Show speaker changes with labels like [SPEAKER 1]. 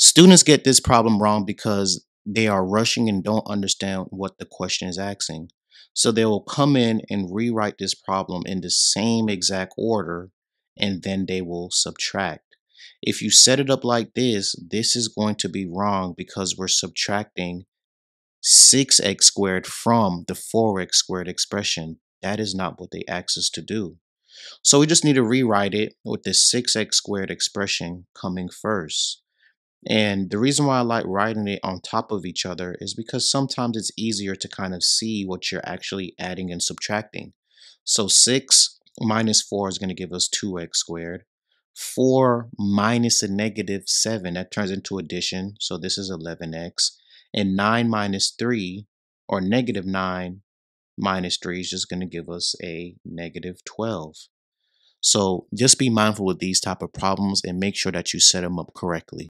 [SPEAKER 1] Students get this problem wrong because they are rushing and don't understand what the question is asking. So they will come in and rewrite this problem in the same exact order and then they will subtract. If you set it up like this, this is going to be wrong because we're subtracting 6x squared from the 4x squared expression. That is not what they asked us to do. So we just need to rewrite it with the 6x squared expression coming first. And the reason why I like writing it on top of each other is because sometimes it's easier to kind of see what you're actually adding and subtracting. So 6 minus 4 is going to give us 2x squared. 4 minus a negative 7, that turns into addition. So this is 11x. And 9 minus 3, or negative 9 minus 3 is just going to give us a negative 12. So just be mindful with these type of problems and make sure that you set them up correctly.